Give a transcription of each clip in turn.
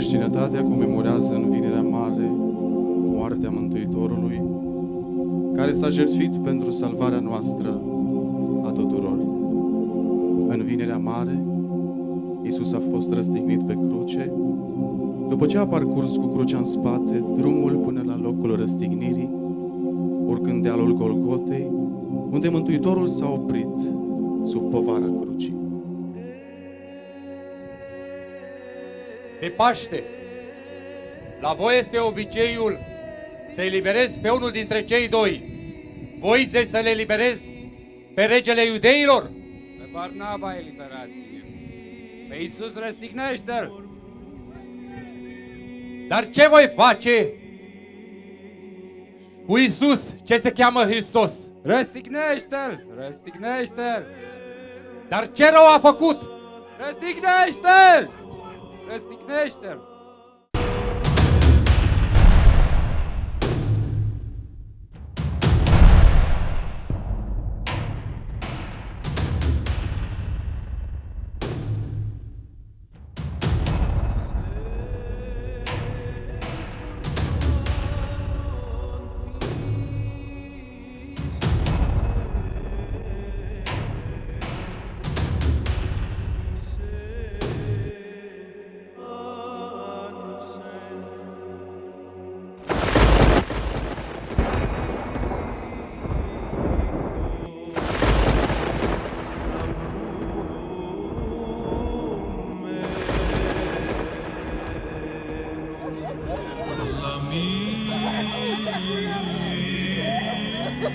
Creștinătatea comemorează în vinerea mare moartea Mântuitorului, care s-a jertfit pentru salvarea noastră a tuturor. În vinerea mare, Isus a fost răstignit pe cruce, după ce a parcurs cu crucea în spate drumul până la locul răstignirii, urcând dealul Golgotei, unde Mântuitorul s-a oprit sub povara crucii. De Paște, la voi este obiceiul să eliberezi pe unul dintre cei doi. Voi deci să le eliberezi pe regele iudeilor? Pe Barnaba eliberați Pe Iisus răstignește-l! Dar ce voi face cu Isus, ce se cheamă Hristos? Răstignește-l! Răstignește-l! Dar ce rău a făcut? Răstignește-l! Răstignește-l! Ia-ți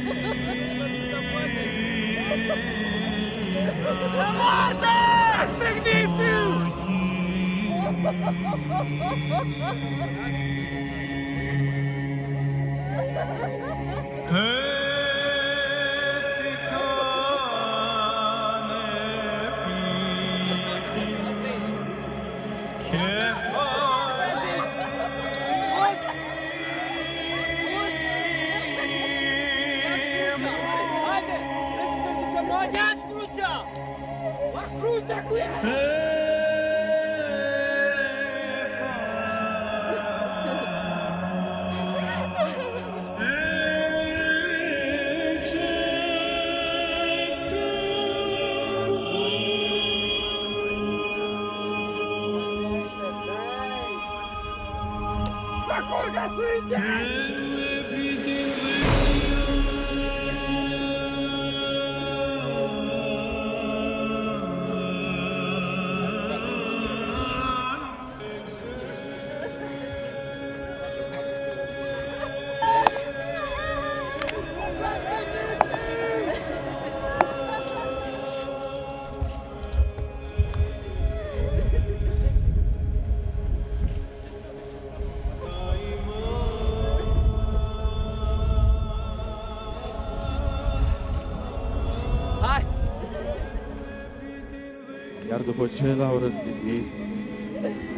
crucea! Ia crucea коня скрутя! Покрутя куя! Закурка сыня! Iar după ce l-au răstignit,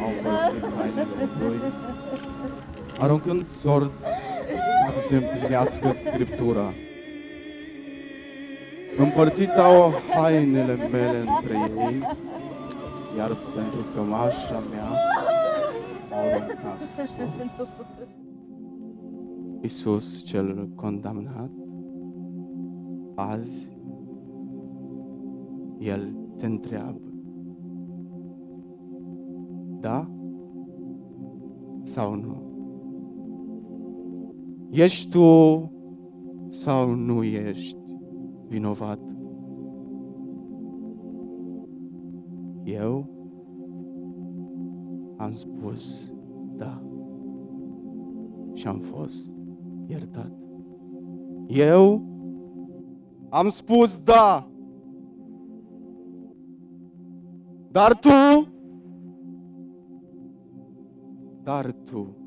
au împărțit hainele în doi, aruncând sorți ca să se împlinească Scriptura. Împărțit au hainele mele între ei, iar pentru cămașa mea au aruncat sorți. Iisus cel condamnat, azi, El te întreabă, da sau nu? Ești tu sau nu ești vinovat? Eu am spus da și am fost iertat. Eu am spus da. Dar tu, dar tu